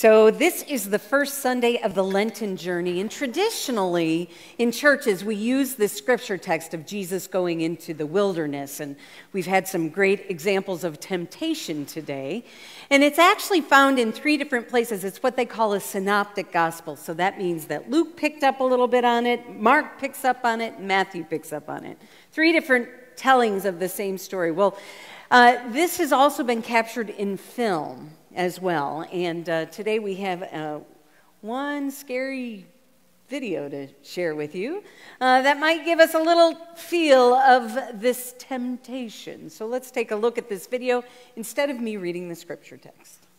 So, this is the first Sunday of the Lenten journey, and traditionally in churches we use this scripture text of Jesus going into the wilderness, and we've had some great examples of temptation today. And it's actually found in three different places. It's what they call a synoptic gospel. So, that means that Luke picked up a little bit on it, Mark picks up on it, Matthew picks up on it. Three different tellings of the same story. Well, uh, this has also been captured in film as well. And uh, today we have uh, one scary video to share with you uh, that might give us a little feel of this temptation. So let's take a look at this video instead of me reading the scripture text.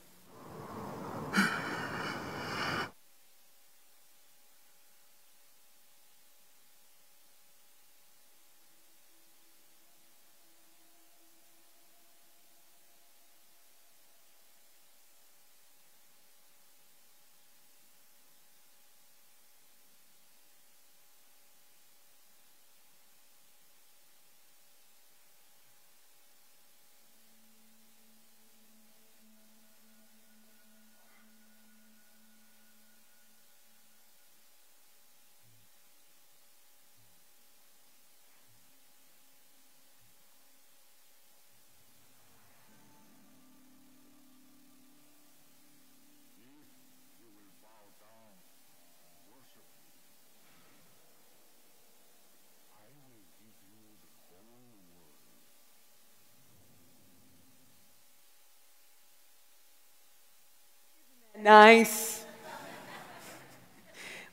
Nice.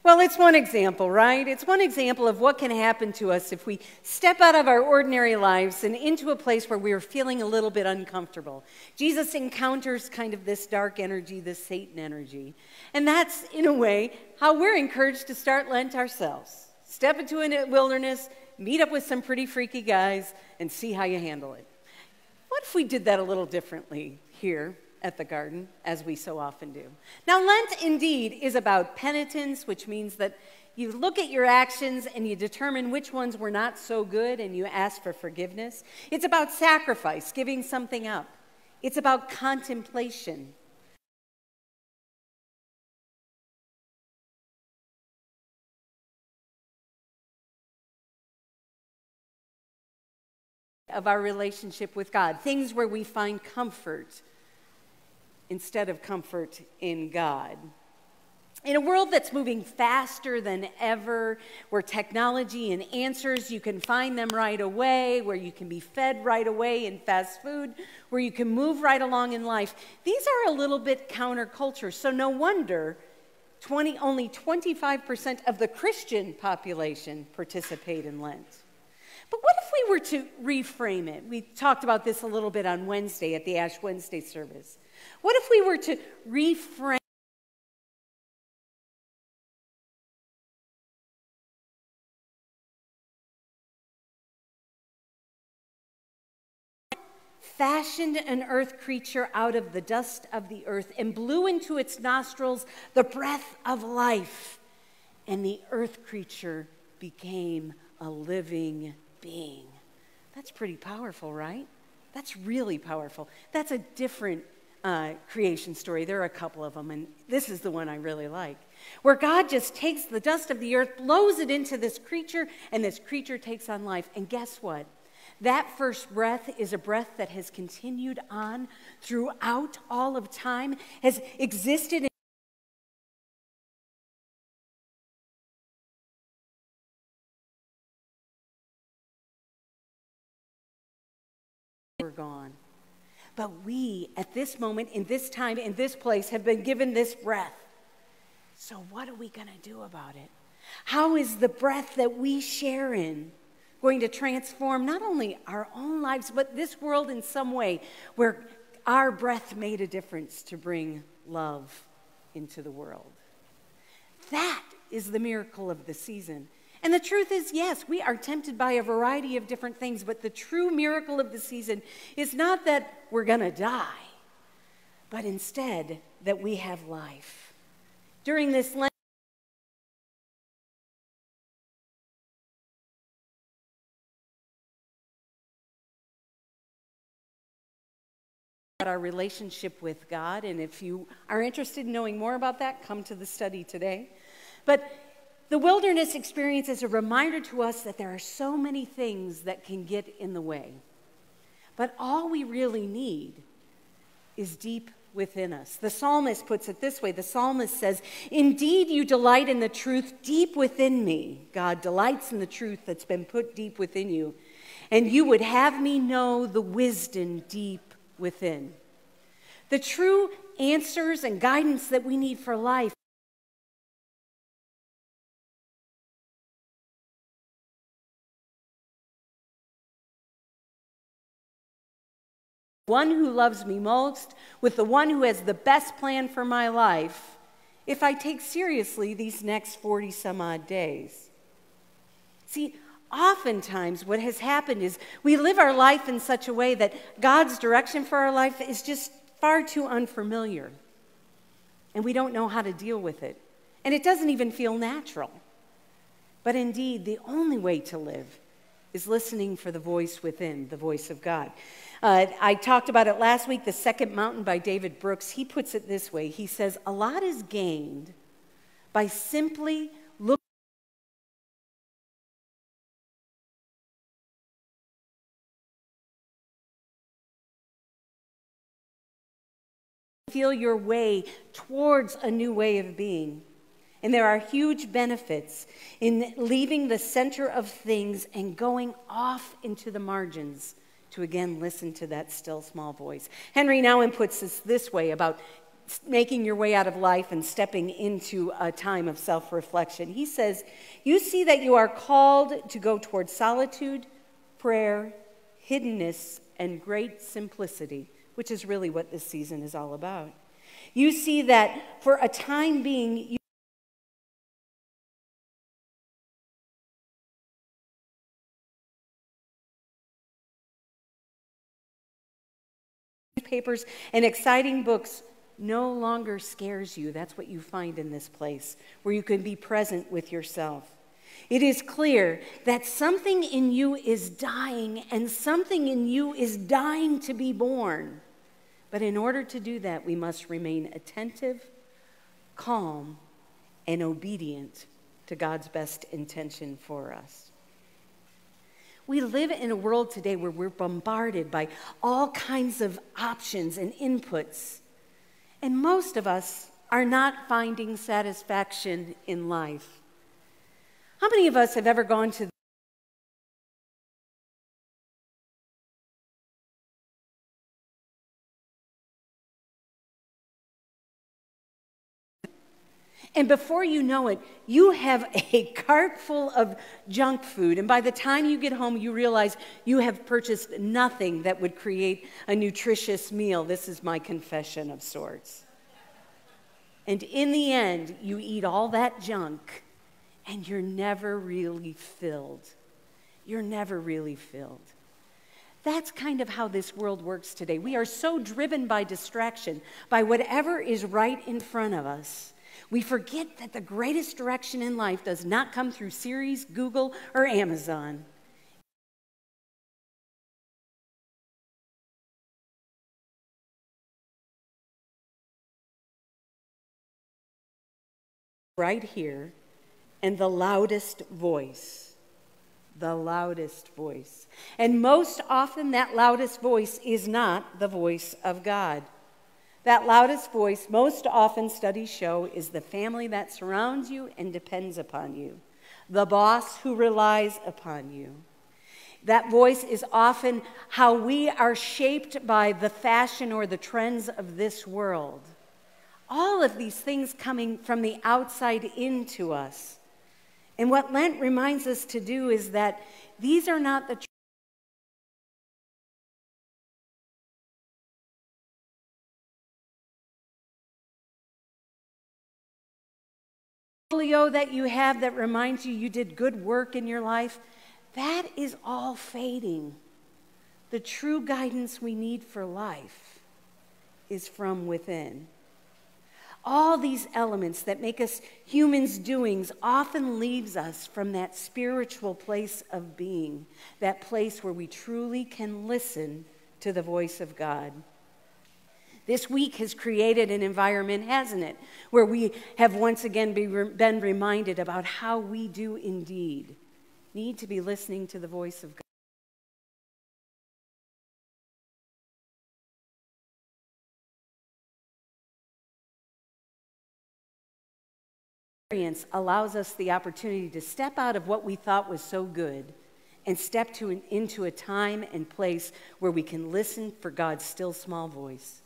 Well, it's one example, right? It's one example of what can happen to us if we step out of our ordinary lives and into a place where we're feeling a little bit uncomfortable. Jesus encounters kind of this dark energy, this Satan energy. And that's, in a way, how we're encouraged to start Lent ourselves. Step into a wilderness, meet up with some pretty freaky guys, and see how you handle it. What if we did that a little differently here at the garden, as we so often do. Now, Lent indeed is about penitence, which means that you look at your actions and you determine which ones were not so good and you ask for forgiveness. It's about sacrifice, giving something up. It's about contemplation. Of our relationship with God, things where we find comfort instead of comfort in God. In a world that's moving faster than ever, where technology and answers, you can find them right away, where you can be fed right away in fast food, where you can move right along in life, these are a little bit counterculture. So, no wonder 20, only 25% of the Christian population participate in Lent. But what if we were to reframe it? We talked about this a little bit on Wednesday at the Ash Wednesday service. What if we were to reframe? fashioned an earth creature out of the dust of the earth and blew into its nostrils the breath of life. And the earth creature became a living being. That's pretty powerful, right? That's really powerful. That's a different uh, creation story. There are a couple of them, and this is the one I really like, where God just takes the dust of the earth, blows it into this creature, and this creature takes on life. And guess what? That first breath is a breath that has continued on throughout all of time, has existed. We're gone. But we, at this moment, in this time, in this place, have been given this breath. So, what are we going to do about it? How is the breath that we share in going to transform not only our own lives, but this world in some way where our breath made a difference to bring love into the world? That is the miracle of the season. And the truth is, yes, we are tempted by a variety of different things, but the true miracle of the season is not that we're going to die, but instead that we have life. During this Lent, our relationship with God. And if you are interested in knowing more about that, come to the study today. But the wilderness experience is a reminder to us that there are so many things that can get in the way. But all we really need is deep within us. The psalmist puts it this way the psalmist says, Indeed, you delight in the truth deep within me. God delights in the truth that's been put deep within you. And you would have me know the wisdom deep within. The true answers and guidance that we need for life one who loves me most, with the one who has the best plan for my life, if I take seriously these next 40 some odd days. See, oftentimes what has happened is we live our life in such a way that God's direction for our life is just far too unfamiliar. And we don't know how to deal with it. And it doesn't even feel natural. But indeed, the only way to live is listening for the voice within, the voice of God. Uh, I talked about it last week, The Second Mountain by David Brooks. He puts it this way He says, A lot is gained by simply looking. Feel your way towards a new way of being. And there are huge benefits in leaving the center of things and going off into the margins to again listen to that still small voice. Henri Nouwen puts this this way about making your way out of life and stepping into a time of self reflection. He says, You see that you are called to go toward solitude, prayer, hiddenness, and great simplicity, which is really what this season is all about. You see that for a time being, newspapers, and exciting books no longer scares you. That's what you find in this place, where you can be present with yourself. It is clear that something in you is dying and something in you is dying to be born. But in order to do that, we must remain attentive, calm, and obedient to God's best intention for us. We live in a world today where we're bombarded by all kinds of options and inputs. And most of us are not finding satisfaction in life. How many of us have ever gone to And before you know it, you have a cart full of junk food. And by the time you get home, you realize you have purchased nothing that would create a nutritious meal. This is my confession of sorts. And in the end, you eat all that junk and you're never really filled. You're never really filled. That's kind of how this world works today. We are so driven by distraction, by whatever is right in front of us we forget that the greatest direction in life does not come through Siri, Google, or Amazon. Right here, and the loudest voice. The loudest voice. And most often, that loudest voice is not the voice of God. That loudest voice, most often studies show, is the family that surrounds you and depends upon you, the boss who relies upon you. That voice is often how we are shaped by the fashion or the trends of this world. All of these things coming from the outside into us. And what Lent reminds us to do is that these are not the portfolio that you have that reminds you you did good work in your life, that is all fading. The true guidance we need for life is from within. All these elements that make us humans' doings often leaves us from that spiritual place of being, that place where we truly can listen to the voice of God. This week has created an environment, hasn't it, where we have once again be been reminded about how we do indeed need to be listening to the voice of God. Experience allows us the opportunity to step out of what we thought was so good and step an, into a time and place where we can listen for God's still small voice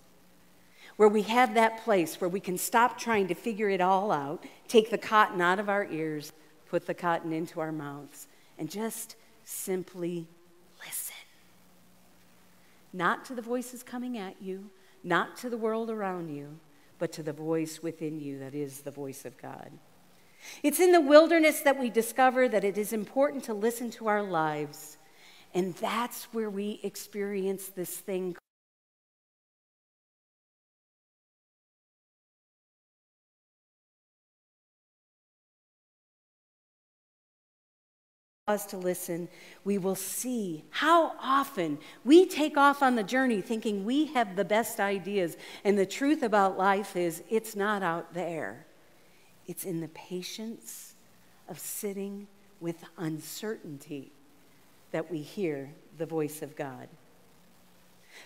where we have that place where we can stop trying to figure it all out, take the cotton out of our ears, put the cotton into our mouths, and just simply listen. Not to the voices coming at you, not to the world around you, but to the voice within you that is the voice of God. It's in the wilderness that we discover that it is important to listen to our lives, and that's where we experience this thing pause to listen, we will see how often we take off on the journey thinking we have the best ideas. And the truth about life is it's not out there, it's in the patience of sitting with uncertainty that we hear the voice of God.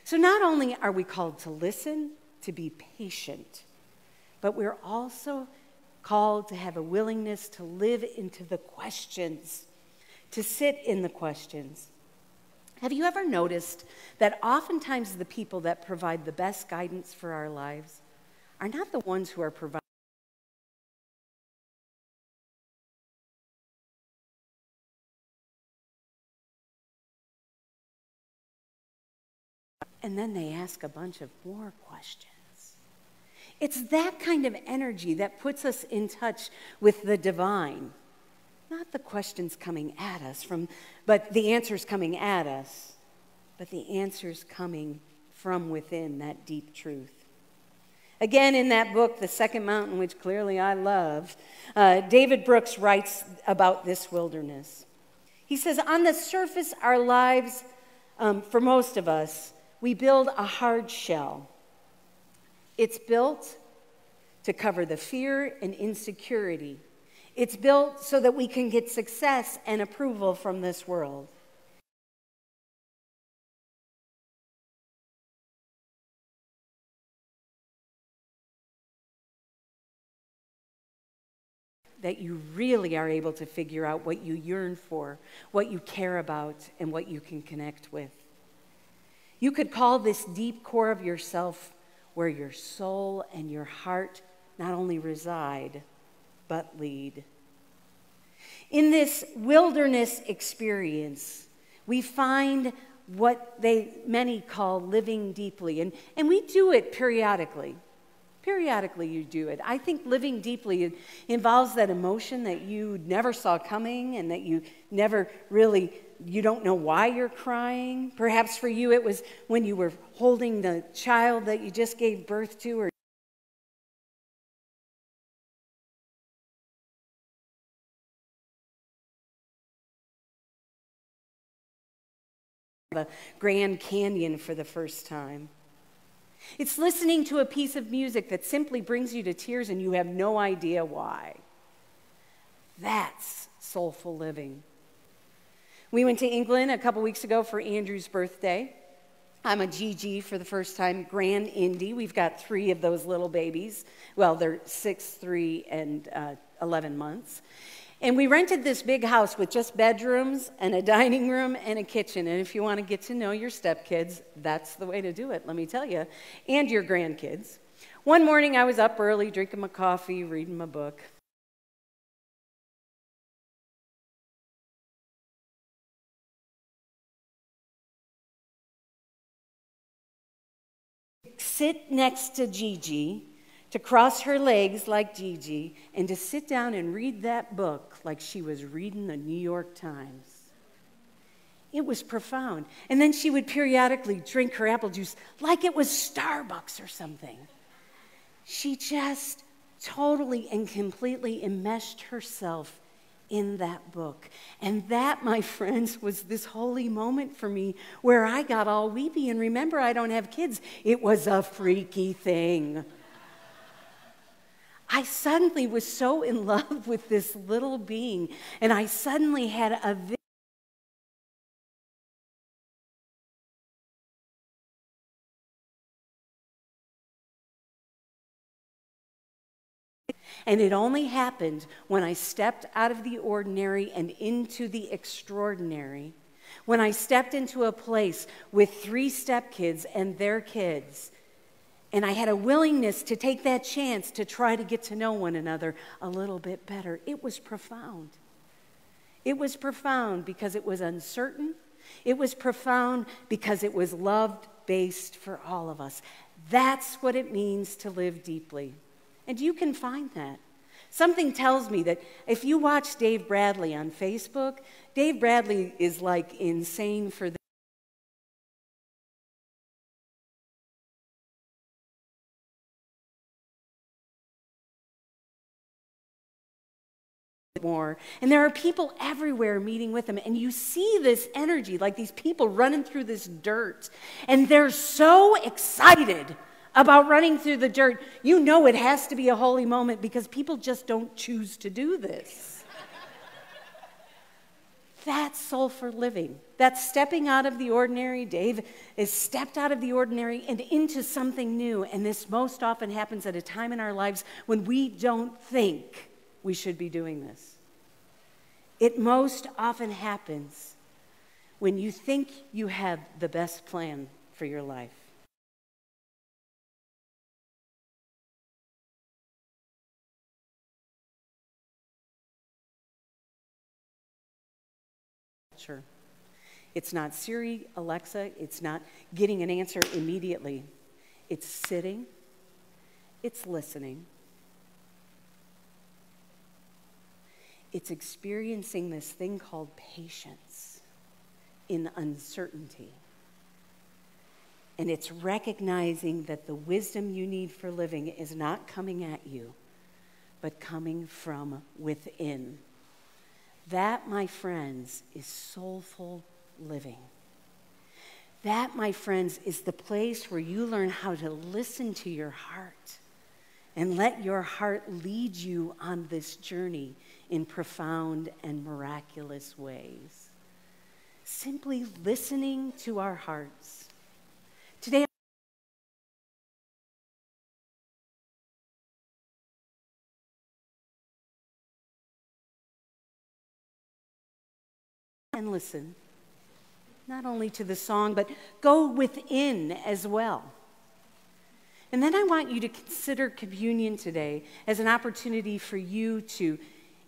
So, not only are we called to listen, to be patient, but we're also called to have a willingness to live into the questions to sit in the questions. Have you ever noticed that oftentimes the people that provide the best guidance for our lives are not the ones who are providing? And then they ask a bunch of more questions. It's that kind of energy that puts us in touch with the divine. Not the questions coming at us from, but the answers coming at us, but the answers coming from within that deep truth. Again, in that book, The Second Mountain, which clearly I love, uh, David Brooks writes about this wilderness. He says, On the surface, our lives, um, for most of us, we build a hard shell. It's built to cover the fear and insecurity it's built so that we can get success and approval from this world. That you really are able to figure out what you yearn for, what you care about, and what you can connect with. You could call this deep core of yourself where your soul and your heart not only reside, but lead. In this wilderness experience, we find what they many call living deeply, and, and we do it periodically. Periodically, you do it. I think living deeply involves that emotion that you never saw coming and that you never really, you don't know why you're crying. Perhaps for you, it was when you were holding the child that you just gave birth to or the Grand Canyon for the first time. It's listening to a piece of music that simply brings you to tears and you have no idea why. That's soulful living. We went to England a couple weeks ago for Andrew's birthday. I'm a GG for the first time, Grand Indy. We've got three of those little babies. Well, they're six, three, and uh, 11 months. And we rented this big house with just bedrooms and a dining room and a kitchen. And if you want to get to know your stepkids, that's the way to do it, let me tell you, and your grandkids. One morning I was up early, drinking my coffee, reading my book. Sit next to Gigi to cross her legs like Gigi, and to sit down and read that book like she was reading the New York Times. It was profound. And then she would periodically drink her apple juice like it was Starbucks or something. She just totally and completely enmeshed herself in that book. And that, my friends, was this holy moment for me where I got all weepy. And remember, I don't have kids. It was a freaky thing. I suddenly was so in love with this little being, and I suddenly had a And it only happened when I stepped out of the ordinary and into the extraordinary. When I stepped into a place with three stepkids and their kids. And I had a willingness to take that chance to try to get to know one another a little bit better. It was profound. It was profound because it was uncertain. It was profound because it was love based for all of us. That's what it means to live deeply. And you can find that. Something tells me that if you watch Dave Bradley on Facebook, Dave Bradley is like insane for more. And there are people everywhere meeting with him. And you see this energy, like these people running through this dirt. And they're so excited about running through the dirt, you know it has to be a holy moment because people just don't choose to do this. That's soul for living. That's stepping out of the ordinary. Dave is stepped out of the ordinary and into something new. And this most often happens at a time in our lives when we don't think we should be doing this. It most often happens when you think you have the best plan for your life. culture. It's not Siri, Alexa, it's not getting an answer immediately. It's sitting, it's listening, it's experiencing this thing called patience in uncertainty. And it's recognizing that the wisdom you need for living is not coming at you, but coming from within. That, my friends, is soulful living. That, my friends, is the place where you learn how to listen to your heart and let your heart lead you on this journey in profound and miraculous ways. Simply listening to our hearts. Today, and listen, not only to the song, but go within as well. And then I want you to consider communion today as an opportunity for you to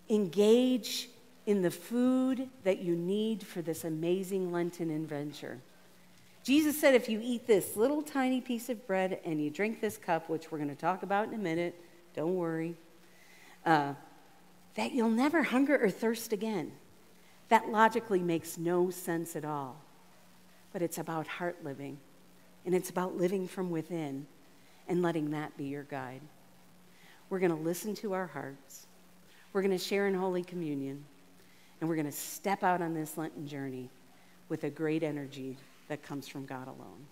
engage in the food that you need for this amazing Lenten adventure. Jesus said, if you eat this little tiny piece of bread and you drink this cup, which we're going to talk about in a minute, don't worry, uh, that you'll never hunger or thirst again. That logically makes no sense at all. But it's about heart living, and it's about living from within and letting that be your guide. We're going to listen to our hearts, we're going to share in Holy Communion, and we're going to step out on this Lenten journey with a great energy that comes from God alone.